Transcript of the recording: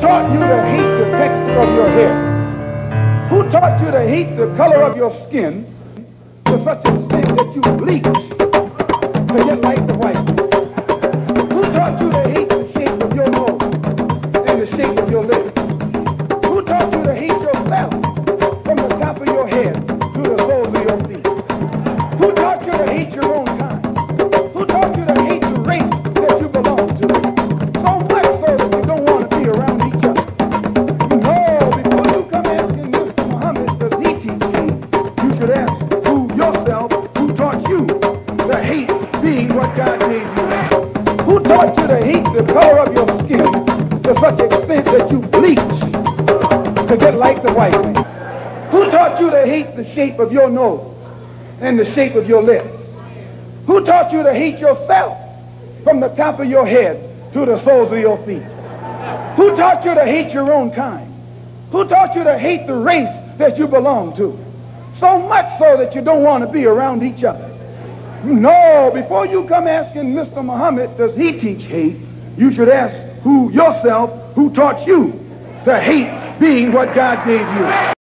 taught you to hate the texture of your hair? Who taught you to hate the color of your skin to such an extent that you bleach to get like you. Who taught you to hate the color of your skin to such extent that you bleach to get like the white man? Who taught you to hate the shape of your nose and the shape of your lips? Who taught you to hate yourself from the top of your head to the soles of your feet? Who taught you to hate your own kind? Who taught you to hate the race that you belong to? So much so that you don't want to be around each other. No, before you come asking Mr. Muhammad, does he teach hate? You should ask who yourself, who taught you to hate being what God gave you.